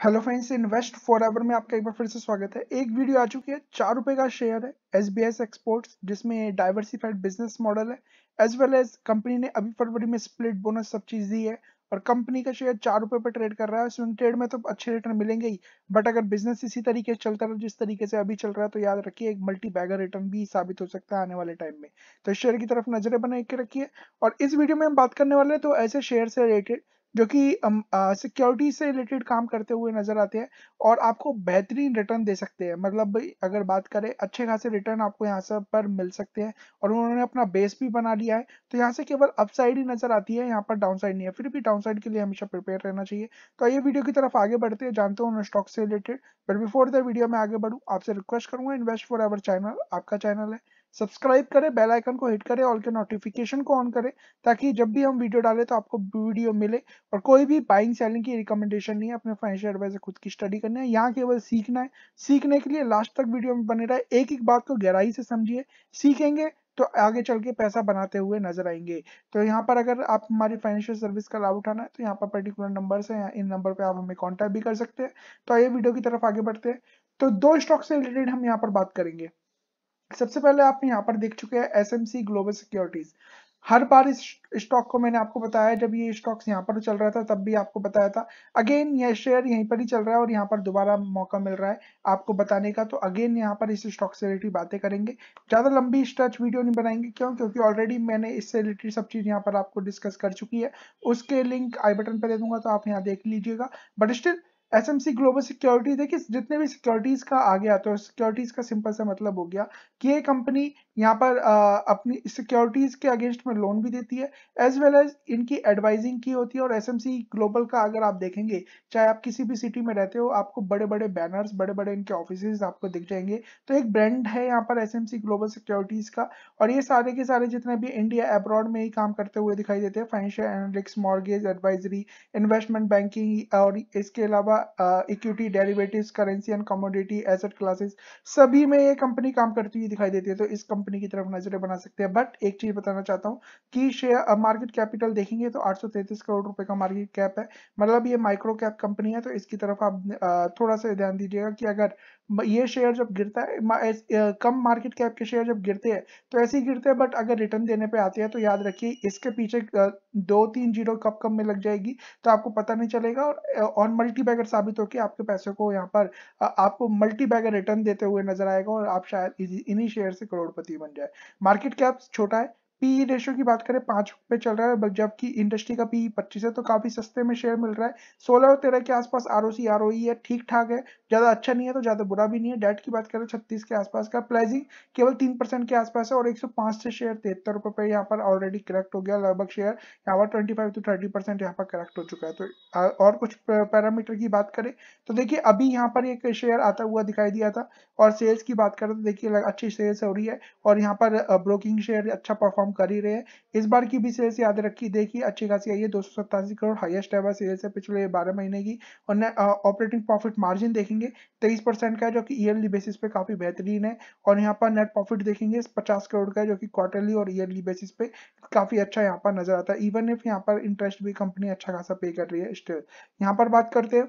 Hello friends, Invest For Ever में आपका एक बार फिर से स्वागत है। एक वीडियो आ चुकी है, चार रुपए का शेयर है एस बी एस एक्सपोर्ट्स जिसमें डाइवर्सिफाइड बिज़नेस मॉडल है एज वेल एज कंपनी ने अभी फरवरी में स्प्लिट बोनस सब चीज़ दी है, और कंपनी का शेयर चार रुपए पर ट्रेड कर रहा है। स्विंग ट्रेड में तो अच्छे रिटर्न मिलेंगे ही बट अगर बिज़नेस इसी तरीके से चलता रहा, जिस तरीके से अभी चल रहा है तो याद रखिए, एक मल्टी बैगर रिटर्न भी साबित हो सकता है आने वाले टाइम में। तो शेयर की तरफ़ नज़रें बना के रखिए, और इस वीडियो में हम बात करने वाले हैं तो ऐसे शेयर से रिलेटेड जो कि सिक्योरिटी से रिलेटेड काम करते हुए नज़र आते हैं और आपको बेहतरीन रिटर्न दे सकते हैं। मतलब अगर बात करें, अच्छे खासे रिटर्न आपको यहाँ से पर मिल सकते हैं और उन्होंने अपना बेस भी बना लिया है। तो यहाँ से केवल अपसाइड ही नज़र आती है, यहाँ पर डाउन साइड नहीं है। फिर भी डाउन साइड के लिए हमेशा प्रिपेयर रहना चाहिए। तो ये वीडियो की तरफ़ आगे बढ़ते हैं, जानते हैं स्टॉक से related but before the video में आगे बढ़ू, आपसे रिक्वेस्ट करूँगा इन्वेस्ट फॉर एवर चैनल आपका चैनल है। सब्सक्राइब करें, बेल आइकन को हिट करें ऑल के नोटिफिकेशन को ऑन करें ताकि जब भी हम वीडियो डालें तो आपको वीडियो मिले। और कोई भी बाइंग सेलिंग की रिकमेंडेशन नहीं है, अपने फाइनेंशियल एडवाइजर खुद की स्टडी करनी है। यहाँ केवल सीखना है। सीखने के लिए लास्ट तक वीडियो में बने रहे। एक एक बात को गहराई से समझिए। सीखेंगे तो आगे चल के पैसा बनाते हुए नज़र आएँगे। तो यहाँ पर अगर आप हमारी फाइनेंशियल सर्विस का लाभ उठाना है तो यहाँ पर पर्टिकुलर नंबर है। इन नंबर पे आप हमें कांटेक्ट भी कर सकते हैं। तो आइए वीडियो की तरफ़ आगे बढ़ते हैं। तो दो स्टॉक से रिलेटेड हम यहाँ पर बात करेंगे। सबसे पहले आप यहाँ पर देख चुके हैं S M C Global Securities हर बार इस स्टॉक को मैंने आपको बताया, जब ये स्टॉक्स यहाँ पर चल रहा था, तब भी आपको बताया था। अगेन ये शेयर यहीं पर ही चल रहा है और यहाँ पर दोबारा मौका मिल रहा है आपको बताने का। तो अगेन यहाँ पर इस स्टॉक से रिलेटेड बातें करेंगे। ज़्यादा लंबी स्ट्रेच वीडियो नहीं बनाएँगे। क्यों? क्योंकि ऑलरेडी मैंने इससे रिलेटेड सब चीज़ यहाँ पर आपको डिस्कस कर चुकी है। उसके लिंक आई बटन पर दे दूँगा तो आप यहाँ देख लीजिएगा। But still SMC Global Security देखिए, जितने भी सिक्योरिटीज का आ गया तो सिक्योरिटीज का सिंपल सा मतलब हो गया कि ये कंपनी यहाँ पर आ, अपनी सिक्योरिटीज के अगेंस्ट में लोन भी देती है एज वेल एज इनकी एडवाइजिंग की होती है और एसएमसी ग्लोबल का अगर आप देखेंगे चाहे आप किसी भी सिटी में रहते हो आपको बड़े बड़े बैनर्स बड़े बड़े इनके ऑफ़िस आपको दिख जाएँगे। तो एक ब्रांड है यहाँ पर एसएमसी ग्लोबल सिक्योरिटीज का और ये सारे के सारे जितने भी इंडिया अब्रॉड में ही काम करते हुए दिखाई देते हैं financial analytics mortgage advisory investment banking और इसके अलावा equity derivatives currency and commodity asset classes सभी में ये कंपनी काम करती हुई दिखाई देती है। तो इस कंपनी की तरफ़ नज़रें बना सकते हैं। बट एक चीज़ बताना चाहता हूँ कि शेयर मार्केट कैपिटल देखेंगे तो आठ करोड़ रुपए का मार्केट कैप है। मतलब ये माइक्रो कैप कंपनी है तो इसकी तरफ़ आप थोड़ा सा ध्यान दीजिएगा कि अगर ये शेयर जब गिरता है कम मार्केट कैप के शेयर जब गिरते हैं तो ऐसे ही गिरते हैं बट अगर रिटर्न देने पे आते हैं तो याद रखिए, इसके पीछे दो तीन ज़ीरो कब कब में लग जाएगी तो आपको पता नहीं चलेगा, और ऑन मल्टी बैगर साबित होकर आपके पैसे को यहाँ पर आपको मल्टी बैगर रिटर्न देते हुए नज़र आएगा, और आप शायद इन्हीं शेयर से करोड़पति बन जाए। मार्केट कैप छोटा है पी रेशियो की बात करें, पाँच पे चल रहा है जबकि इंडस्ट्री का पी पच्चीस है तो काफ़ी सस्ते में शेयर मिल रहा है। सोलह और तेरह के आसपास R O C R O है ठीक ठाक है। ज़्यादा अच्छा नहीं है तो ज़्यादा बुरा भी नहीं है। डेट की बात करें, छत्तीस के आसपास का। प्राइसिंग केवल तीन परसेंट के आसपास है और एक सौ पाँच से शेयर तिहत्तर रुपए पे यहाँ पर ऑलरेडी करेक्ट हो गया। लगभग शेयर यहाँ पर twenty five to thirty percent यहाँ पर करेक्ट हो चुका है। तो और कुछ पैरामीटर की बात करें तो देखिए अभी यहाँ पर एक शेयर आता हुआ दिखाई दिया था। और सेल्स की बात करें तो देखिए अच्छी सेल्स हो रही है। और यहाँ पर ब्रोकिंग शेयर अच्छा परफॉर्म कर ही रहे हैं इस बार की भी सेल्स याद रखी देखिए अच्छी खासी आई है दो सौ सत्तासी करोड़ हाईएस्ट एवर सेल्स है पिछले बारह महीने की और ऑपरेटिंग प्रॉफिट मार्जिन देखेंगे तेईस परसेंट का है जो कि ईयरली बेसिस पे काफ़ी बेहतरीन है और यहाँ पर नेट प्रॉफिट देखेंगे पचास करोड़ का जो कि क्वार्टरली और ईयरली बेसिस पे काफ़ी अच्छा यहाँ पर नज़र आता है इवन इफ़ यहाँ पर इंटरेस्ट भी कंपनी अच्छा खासा पे कर रही है स्टिल यहाँ पर बात करते हैं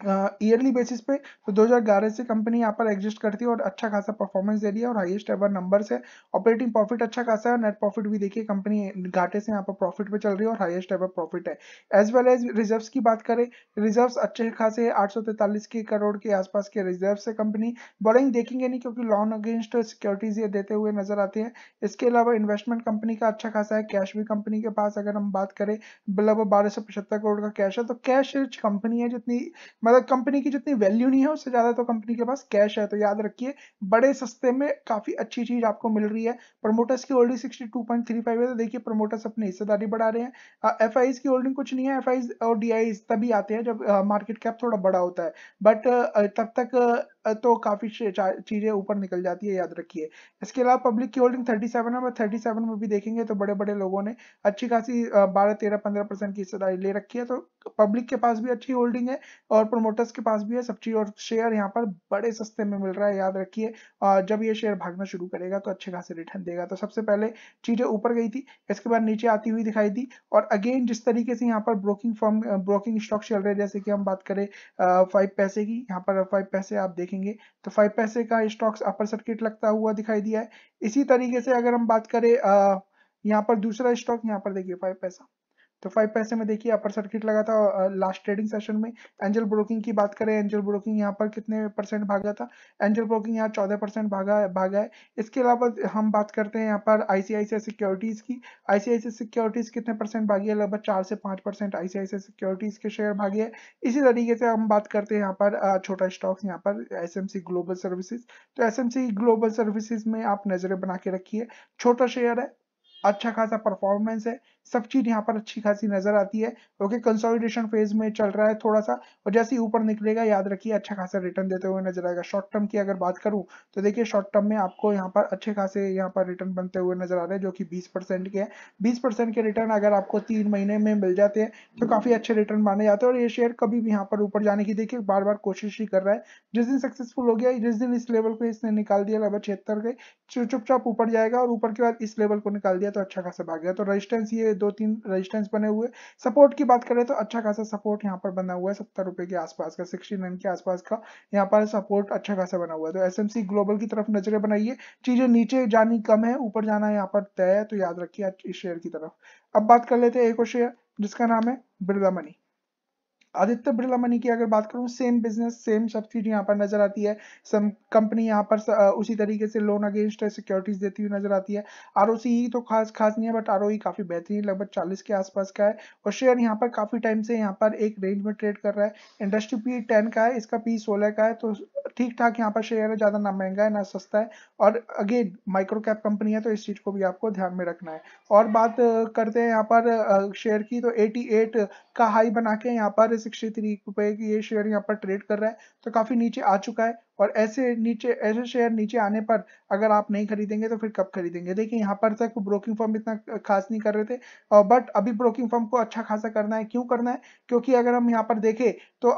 ईयरली बेसिस पे तो 2011 से कंपनी यहाँ पर एग्जिस्ट करती है और अच्छा खासा परफॉर्मेंस दे रही है और हाईएस्ट एवर नंबर है। ऑपरेटिंग प्रॉफिट अच्छा खासा है नेट प्रॉफिट भी देखिए कंपनी घाटे से यहाँ पर प्रॉफिट पे चल रही है और हाईएस्ट एवर प्रॉफिट है। एज वेल एज रिज़र्व की बात करें रिज़र्व अच्छे खासे आठ के करोड़ के आसपास के रिज़र्व है कंपनी बोरिंग देखेंगे नहीं क्योंकि लॉन अगेंस्ट सिक्योरिटीज ये देते हुए नज़र आते हैं। इसके अलावा इन्वेस्टमेंट कंपनी का अच्छा खासा है कैश भी कंपनी के पास अगर हम बात करें लगभग बारह करोड़ का कैश है तो कैश रिच कंपनी है जितनी मतलब कंपनी की जितनी वैल्यू नहीं है, उससे ज़्यादा तो कंपनी के पास कैश है। तो याद रखिए, बड़े सस्ते में काफ़ी अच्छी चीज़ आपको मिल रही है। प्रमोटर्स की holding sixty two point three five है। तो देखिए प्रमोटर्स अपनी हिस्सेदारी बढ़ा रहे हैं। एफ़ आई की होल्डिंग कुछ नहीं है। एफ़ और डी तभी आते हैं जब मार्केट कैप थोड़ा बड़ा होता है। बट तब तक तो काफ़ी चीज़ें ऊपर निकल जाती है, याद रखिए। इसके अलावा पब्लिक की होल्डिंग 37 है थर्टी सेवन में भी देखेंगे तो बड़े बड़े लोगों ने अच्छी खासी बारह, तेरह, पंद्रह परसेंट की हिस्सेदारी ले रखी है तो पब्लिक के पास भी अच्छी होल्डिंग है और प्रोमोटर्स के पास भी है, सब चीज़ और शेयर यहाँ पर बड़े सस्ते में मिल रहा है, याद रखिए। जब ये शेयर भागना शुरू करेगा तो अच्छे खासे रिटर्न देगा। तो सबसे पहले चीज़ें ऊपर गई थी, इसके बाद नीचे आती हुई दिखाई दी और अगेन जिस तरीके से यहाँ पर ब्रोकिंग फॉर्म, ब्रोकिंग स्टॉक चल रहे जैसे कि हम बात करें फाइव पैसे की, यहाँ पर फाइव पैसे आप देखेंगे। तो फाइव पैसे का स्टॉक्स अपर सर्किट लगता हुआ दिखाई दिया है। इसी तरीके से अगर हम बात करें यहाँ पर दूसरा स्टॉक यहाँ पर देखिए फाइव पैसा। तो फाइव पैसे में देखिए अपर सर्किट लगा था लास्ट ट्रेडिंग सेशन में। एंजल ब्रोकिंग की बात करें एंजल ब्रोकिंग यहाँ पर कितने परसेंट भागा था? एंजल ब्रोकिंग यहाँ चौदह परसेंट भागा भागा है। इसके अलावा हम बात करते हैं यहाँ पर आईसीआईसीआई सिक्योरिटीज की। आईसीआईसीआई सिक्योरिटीज कितने परसेंट भागी है? लगभग चार से पाँच परसेंट आईसीआईसीआई सिक्योरिटीज के शेयर भागे है। इसी तरीके से हम बात करते हैं यहाँ पर छोटा स्टॉक यहाँ पर एसएमसी ग्लोबल सर्विसेज़ तो एसएमसी ग्लोबल सर्विसेज़ में आप नज़रें बना के रखिए। छोटा शेयर है अच्छा खासा परफॉर्मेंस है। सब चीज़ यहाँ पर अच्छी खासी नज़र आती है। ओके कंसोलिडेशन फ़ेज़ में चल रहा है थोड़ा सा, और जैसे ही ऊपर निकलेगा, याद रखिए अच्छा खासा रिटर्न देते हुए नज़र आएगा। शॉर्ट टर्म की अगर बात करूँ तो देखिए शॉर्ट टर्म में आपको यहाँ पर अच्छे खासे यहाँ पर रिटर्न बनते हुए नज़र आ रहे हैं, जो कि बीस के हैं। बीस के रिटर्न अगर आपको तीन महीने में मिल जाते हैं तो काफ़ी अच्छे रिटर्न माने जाते हैं, और ये शेयर कभी भी यहाँ पर ऊपर जाने की, देखिए बार बार कोशिश ही कर रहा है। जिस दिन सक्सेसफुल हो गया, जिस दिन इस लेवल को इसने निकाल दिया, लगभग छिहत्तर के चुपचाप ऊपर जाएगा, और ऊपर के बाद इस लेवल को निकाल दिया तो अच्छा खासा भाग गया। तो रजिस्टेंस ये दो तीन रजिस्टेंस बने हुए। सपोर्ट की बात करें तो अच्छा खासा सपोर्ट यहाँ पर बना हुआ है, सत्तर रुपए के आसपास का सिक्सटी नाइन के आसपास का यहाँ पर सपोर्ट अच्छा खासा बना हुआ है। तो एसएमसी ग्लोबल की तरफ़ नज़रें बनाइए। चीज़ें नीचे जानी कम है, ऊपर जाना यहाँ पर तय है तो याद रखिए इस शेयर की तरफ़। अब बात कर लेते हैं एक और शेयर जिसका नाम है बिरला मनी आदित्य बिरला मनी की अगर बात करूँ सेम बिज़नेस सेम सब चीज़ यहाँ पर नज़र आती है। सम कंपनी यहाँ पर उसी तरीके से लोन अगेंस्ट सिक्योरिटीज देती हुई नज़र आती है। आर तो खास खास नहीं है बट आर काफ़ी बेहतरीन, लगभग चालीस के आसपास का है। और शेयर यहाँ पर काफ़ी टाइम से यहाँ पर एक रेंज में ट्रेड कर रहा है। इंडस्ट्री पी टेन का है, इसका पी सोलह का है तो ठीक ठाक यहाँ पर शेयर है, ज़्यादा ना महँगा है, ना सस्ता है। और अगेन माइक्रो कैप कंपनी है तो इस चीज़ को भी आपको ध्यान में रखना है। और बात करते हैं यहाँ पर शेयर की तो 88 का हाई बना के यहाँ पर सिक्सटी थ्री रुपए की ये शेयर यहाँ पर ट्रेड कर रहा है तो काफ़ी नीचे आ चुका है। और ऐसे नीचे, ऐसे शेयर नीचे आने पर अगर आप नहीं खरीदेंगे तो फिर कब खरीदेंगे? देखिए, यहाँ पर तक ब्रोकिंग फर्म इतना खास नहीं कर रहे थे बट अभी ब्रोकिंग फर्म को अच्छा खासा करना है। क्यों करना है? क्योंकि अगर हम यहाँ पर देखें तो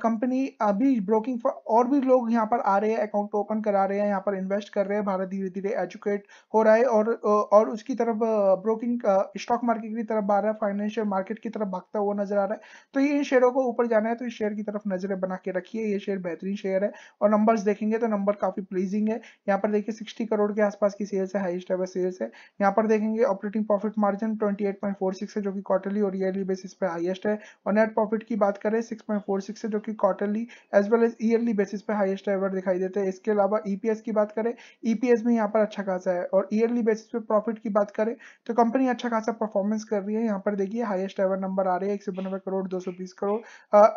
कंपनी अभी ब्रोकिंग और भी लोग यहाँ पर आ रहे हैं अकाउंट ओपन करा रहे हैं, यहाँ पर इन्वेस्ट कर रहे हैं, भारत धीरे धीरे एजुकेट हो रहा है और और उसकी तरफ़ ब्रोकिंग स्टॉक मार्केट की तरफ़ आ रहा है फाइनेंशियल मार्केट की तरफ़ भागता हुआ नज़र आ रहा है। तो ये इन शेयरों को ऊपर जाना है तो इस शेयर की तरफ़ नज़रें बना के रखिए। ये शेयर बेहतरीन शेयर है और नंबर्स देखेंगे तो नंबर काफ़ी प्लीजिंग है। यहाँ पर देखिए 60 करोड़ के आसपास की सेल्स है हाईएस्ट एवर सेल्स है। यहाँ पर देखेंगे ऑपरेटिंग प्रॉफिट मार्जिन 28.46 है, जो कि क्वार्टरली और ईयरली बेसिस पे हाईएस्ट है। और नेट प्रॉफिट की बात करें 6.46 है, जो कि quarterly as well as yearly basis पे हाईएस्ट एवर दिखाई देते हैं। इसके अलावा ईपीएस e की बात करें ईपीएस e भी यहाँ पर अच्छा खासा है। और ईयरली बेसिस पे प्रॉफिट की बात करें तो कंपनी अच्छा खासा परफॉर्मेंस कर रही है। यहाँ पर देखिए हाईएस्ट एवर नंबर आ रहे हैं, एक करोड़, दो करोड़।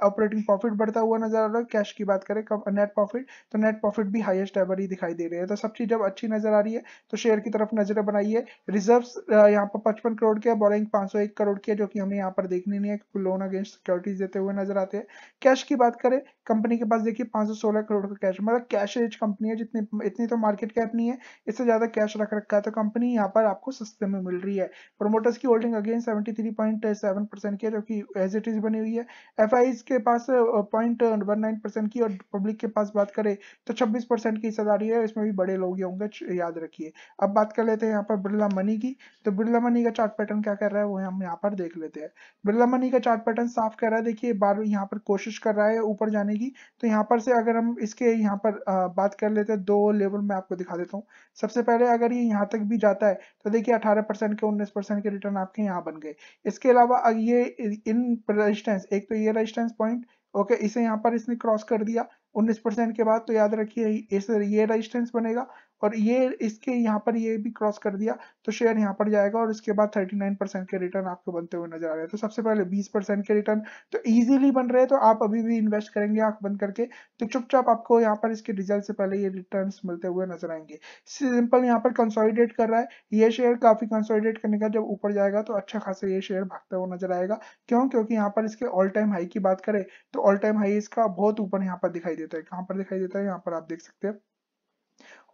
ऑपरेटिंग प्रॉफिट बढ़ता हुआ नज़र आ रहा है। कैश की बात करें नेट प्रॉफिट तो नेट प्रॉफिट भी हाईएस्ट एवर ही दिखाई दे रहे हैं। तो सब चीज़ जब अच्छी नज़र आ रही है तो शेयर की तरफ़ नज़र बनाइए। रिज़र्व यहाँ पर पचपन करोड़ के बोरिंग पाँच करोड़ के, जो कि हमें यहाँ पर देखने नहीं है लोन अगेंस्ट सिक्योरिटीज देते हुए नज़र आते हैं। कैश की बात करें कंपनी के पास देखिए पाँच करोड़ का कैश मतलब कैश रिच कंपनी है, जितनी, इतनी तो मार्केट कैप नहीं है, इससे ज़्यादा कैश रख रखा है। तो कंपनी यहाँ पर आपको सस्ते में मिल रही है। प्रोमोटर्स की holding again seventy three point seven percent की है, जो कि एज इट इज़ बनी हुई है। एफ़ के पास पॉइंट वन नाइन परसेंट की और पब्लिक के पास बात करें तो छब्बीस परसेंट की हिस्सेदारी है, इसमें भी बड़े लोग ही होंगे याद रखिए। अब बात कर लेते हैं यहाँ पर बिरला मनी की तो बिरला मनी का चार्ट पैटर्न क्या कर रहा है, वो हम यहाँ पर देख लेते हैं। बिरला मनी का चार्ट पैटर्न साफ़ कर रहा है, देखिए बार यहाँ पर कोशिश कर रहा है ऊपर जाने की तो यहाँ पर से अगर हम इसके यहाँ पर बात कर लेते हैं, दो लेवल में आपको दिखा देता हूँ। सबसे पहले अगर ये यहाँ तक भी जाता है तो देखिए अठारह के उन्नीस के रिटर्न आपके यहाँ बन गए। इसके अलावा ये इन रेजिस्टेंस एक तो ये रेजिस्टेंस पॉइंट ओके, इसे यहाँ पर इसने क्रॉस कर दिया 19 परसेंट के बाद तो याद रखिए इस ये रेजिस्टेंस बनेगा। और ये इसके यहाँ पर ये भी क्रॉस कर दिया तो शेयर यहाँ पर जाएगा और इसके बाद 39 परसेंट के रिटर्न आपको बनते हुए नज़र आ रहे हैं। तो सबसे पहले 20 परसेंट के रिटर्न तो इजीली बन रहे हैं तो आप अभी भी इन्वेस्ट करेंगे आँख बंद करके तो चुपचाप आपको यहाँ पर इसके रिज़ल्ट से पहले ये रिटर्न मिलते हुए नज़र आएँगे। सिंपल यहाँ पर कंसोलिडेट कर रहा है, ये शेयर काफ़ी कंसोलिडेट करने का जब ऊपर जाएगा तो अच्छा खासा ये शेयर भागता हुआ नज़र आएगा। क्यों? क्योंकि यहाँ पर इसके ऑल टाइम हाई की बात करें तो ऑल टाइम हाई इसका बहुत ऊपर यहाँ पर दिखाई देता है। कहाँ पर दिखाई देता है? यहाँ पर आप देख सकते हैं।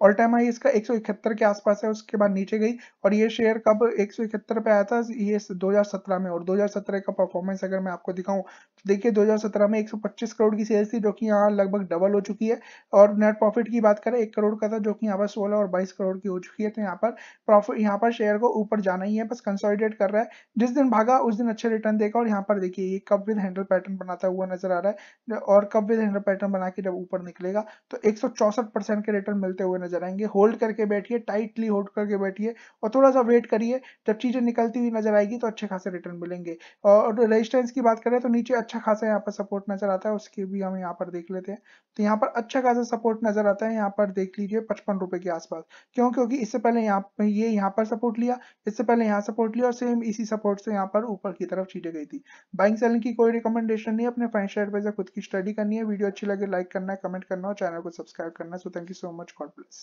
ऑल टाइम हाई इसका एक सौ इकहत्तर के आसपास है, उसके बाद नीचे गई और ये शेयर कब एक पे आया था? ये 2017 में। और 2017 का परफॉर्मेंस अगर मैं आपको दिखाऊँ तो देखिए 2017 में 125 करोड़ की सेल्स थी, जो कि यहाँ लगभग डबल हो चुकी है। और नेट प्रॉफिट की बात करें, एक करोड़ का था, जो कि यहाँ पर सोलह और बाईस करोड़ की हो चुकी है। तो यहाँ पर प्रॉफिट यहाँ पर शेयर को ऊपर जाना ही है, बस कंसोलिडेट कर रहा है। जिस दिन भागा, उस दिन अच्छे रिटर्न देगा। और यहाँ पर देखिए, ये कब विद हैंडल पैटर्न बनाता हुआ नज़र आ रहा है। और कब विद हैंडल पैटर्न बना के जब ऊपर निकलेगा तो एक के रिटर्न मिलते हुए नज़र आएँगे होल्ड करके बैठिए टाइटली होल्ड करके बैठिए और थोड़ा सा वेट करिए। जब चीज़ें निकलती हुई नज़र आएगी तो अच्छे खासे रिटर्न मिलेंगे। और रेजिस्टेंस की बात करें तो नीचे अच्छा खासा यहाँ पर सपोर्ट नज़र आता है, उसके भी हम यहाँ पर देख लेते हैं। तो यहाँ पर अच्छा खासा सपोर्ट नज़र आता है, यहाँ पर देख लीजिए पचपन रुपए के आसपास। क्यों? क्योंकि इससे पहले यहाँ ये यहाँ पर सपोर्ट लिया, इससे पहले यहाँ सपोर्ट लिया और सेम इसी सपोर्ट से यहाँ पर ऊपर की तरफ़ चीज़ें गई थी। बाइंग सेलिंग की कोई रिकमेंडेशन नहीं अपने फाइन शेयर पे खुद की स्टडी करनी है। वीडियो अच्छी लगे लाइक करना है कमेंट करना और चैनल को सब्सक्राइब करना। So thank you so much God bless